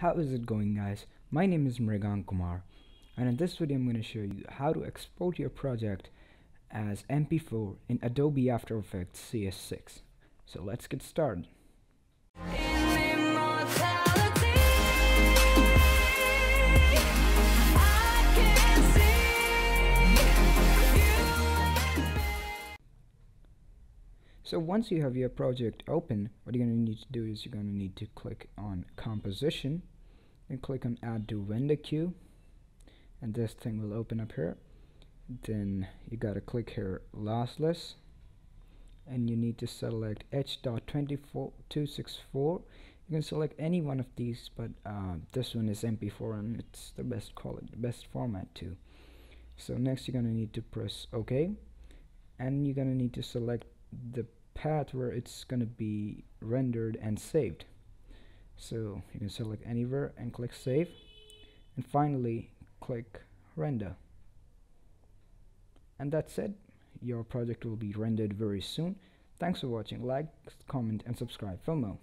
How is it going guys? My name is Mrigank Kumar and in this video I'm going to show you how to export your project as MP4 in Adobe After Effects CS6. So let's get started. So once you have your project open, what you're going to need to do is you're going to need to click on composition and click on add to render queue. And this thing will open up here. Then you gotta click here lossless. And you need to select H.264 you can select any one of these but uh, this one is MP4 and it's the best quality best format too. So next you're gonna need to press OK and you're gonna need to select the path where it's gonna be rendered and saved. So you can select anywhere and click save. And finally click render. And that's it. Your project will be rendered very soon. Thanks for watching. Like comment and subscribe. For more